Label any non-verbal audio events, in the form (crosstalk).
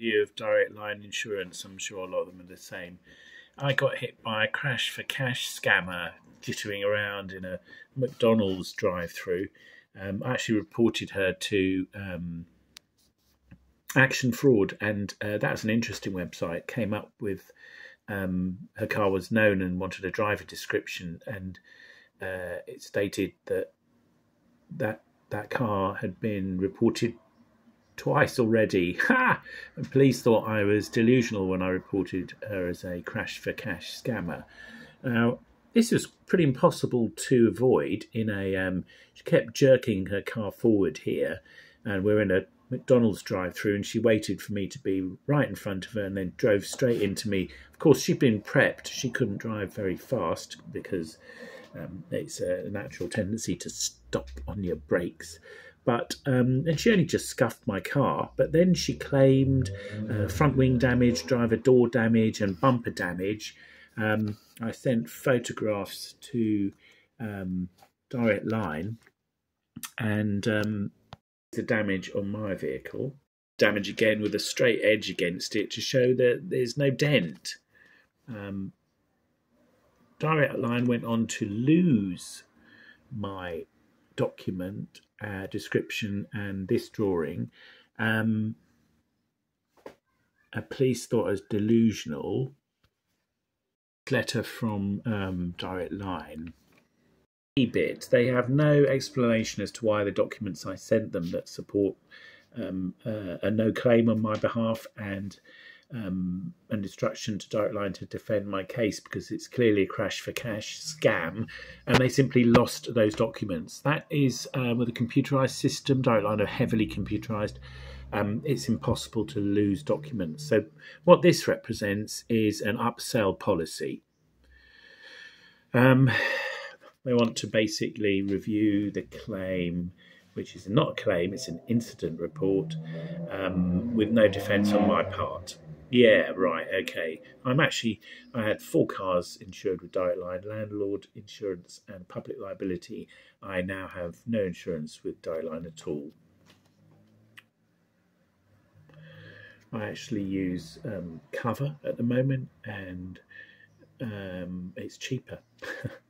view of direct line insurance. I'm sure a lot of them are the same. I got hit by a crash for cash scammer jittering around in a McDonald's drive-through. Um, I actually reported her to um, Action Fraud, and uh, that's an interesting website. Came up with um, her car was known and wanted a driver description, and uh, it stated that that that car had been reported twice already. (laughs) Ha! Police thought I was delusional when I reported her as a crash for cash scammer. Now, this was pretty impossible to avoid. In a, um, she kept jerking her car forward here, and we're in a McDonald's drive-through, and she waited for me to be right in front of her, and then drove straight into me. Of course, she'd been prepped; she couldn't drive very fast because um, it's a natural tendency to stop on your brakes. But um, and she only just scuffed my car. But then she claimed uh, front wing damage, driver door damage, and bumper damage. Um, I sent photographs to um, Direct Line, and um, the damage on my vehicle. Damage again with a straight edge against it to show that there's no dent. Um, Direct Line went on to lose my document uh, description and this drawing. Um, a police thought as delusional. Letter from um, Direct Line. Bit they have no explanation as to why the documents I sent them that support um, uh, a no claim on my behalf and um, an instruction to Direct Line to defend my case because it's clearly a crash for cash scam, and they simply lost those documents. That is um, with a computerized system. Direct Line are heavily computerized. Um, it's impossible to lose documents. So what this represents is an upsell policy. Um, they want to basically review the claim which is not a claim, it's an incident report um, with no defence on my part. Yeah, right, okay. I'm actually, I had four cars insured with Direct Line, landlord insurance and public liability. I now have no insurance with Direct Line at all. I actually use um, cover at the moment and um, it's cheaper. (laughs)